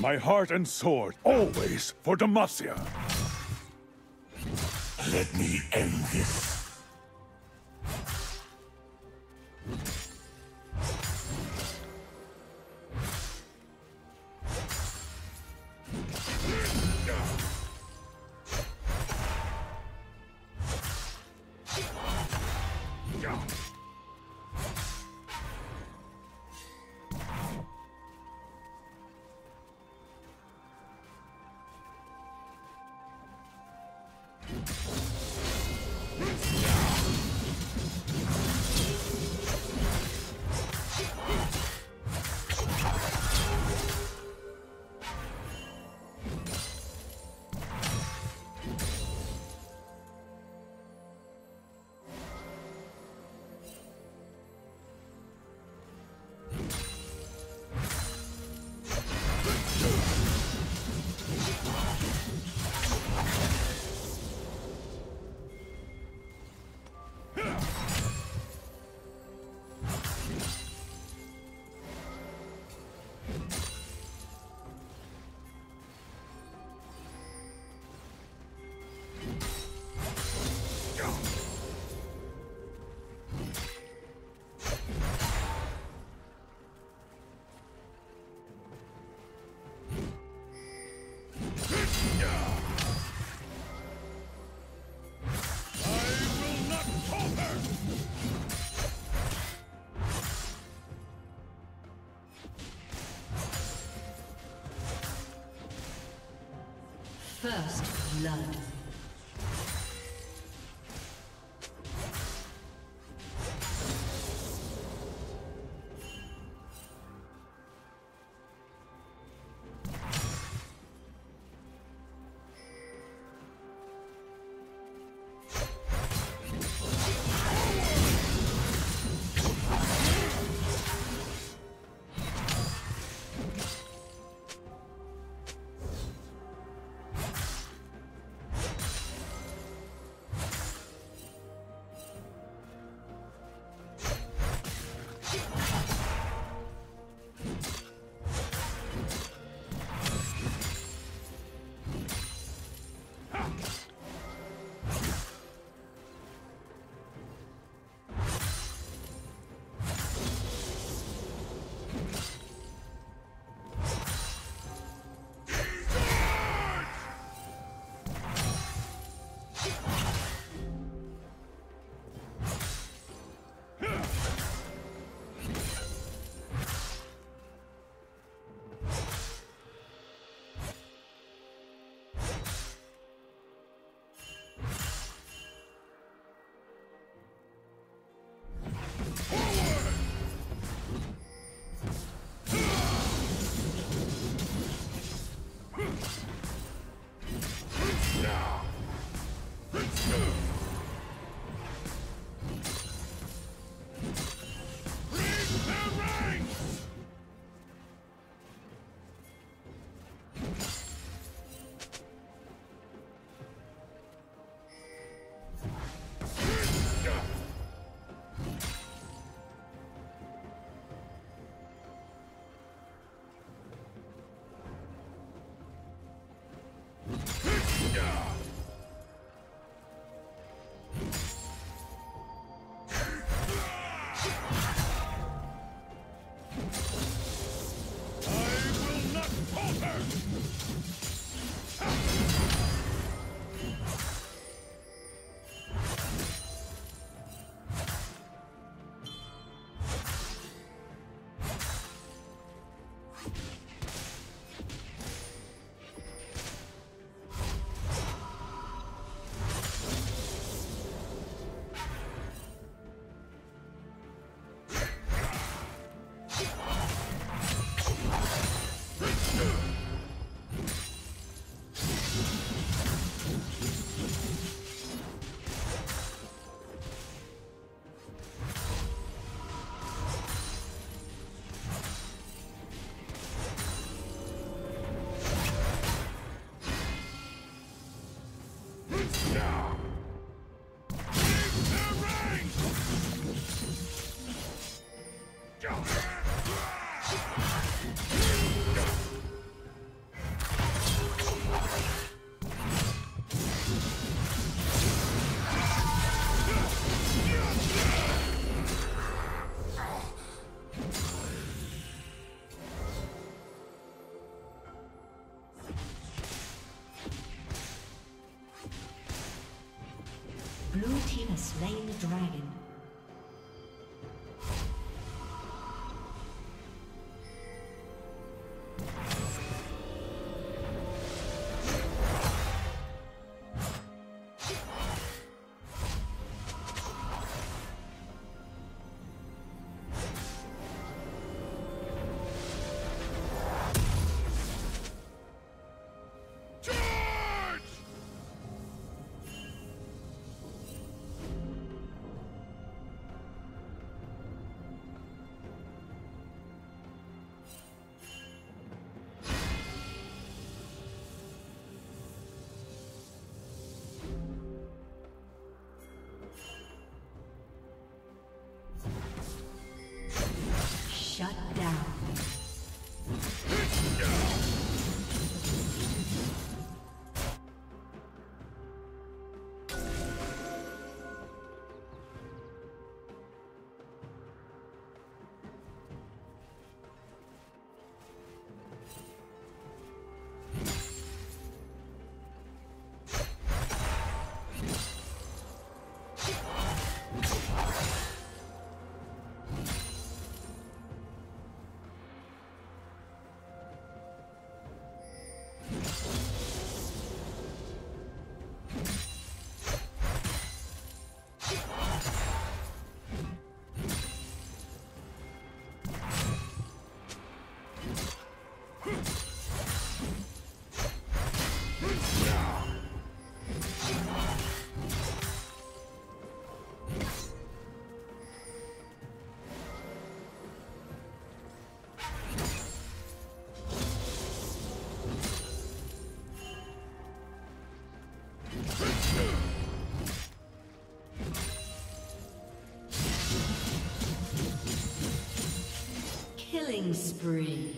My heart and sword, always for Demacia. Let me end this. First blood. Dragon. Killing spree.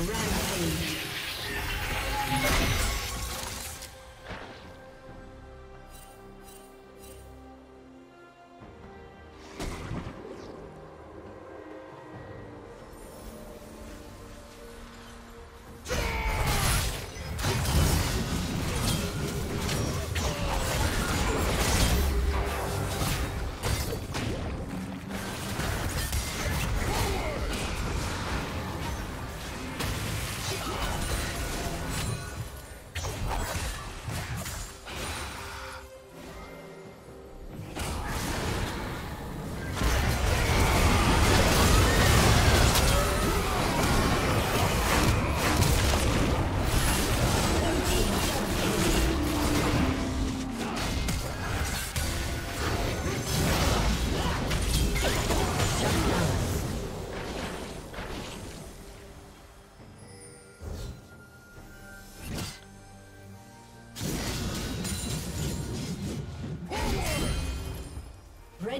Rampage.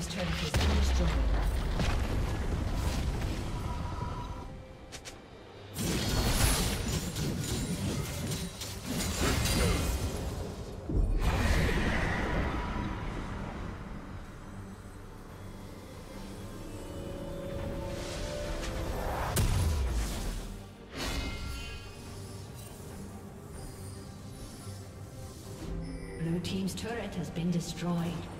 Team's. Blue Team's turret has been destroyed.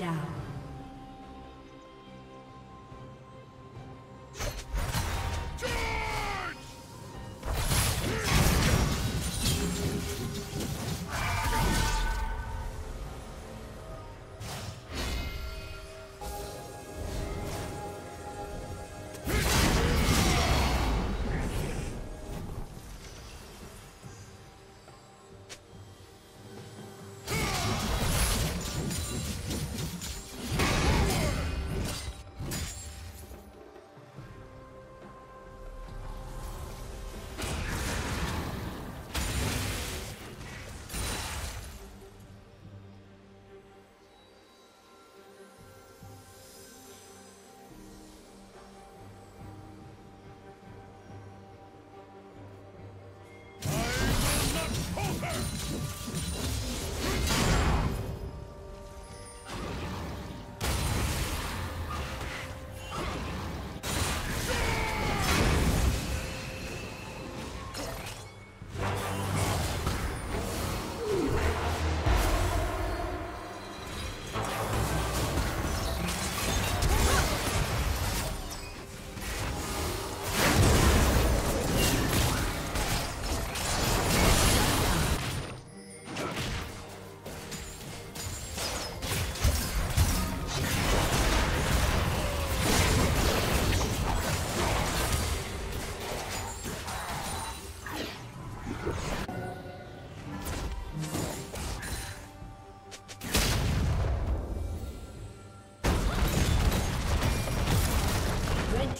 Down.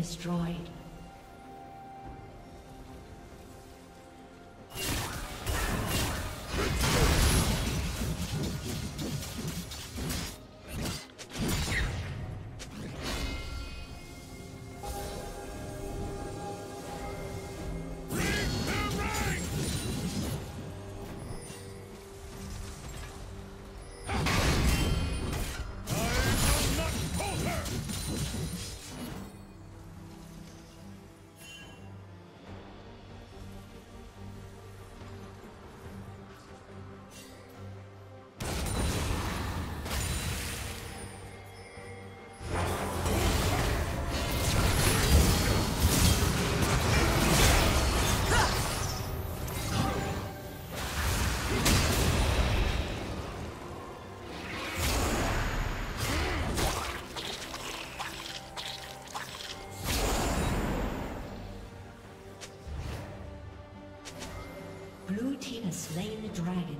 Destroyed. Slain the dragon.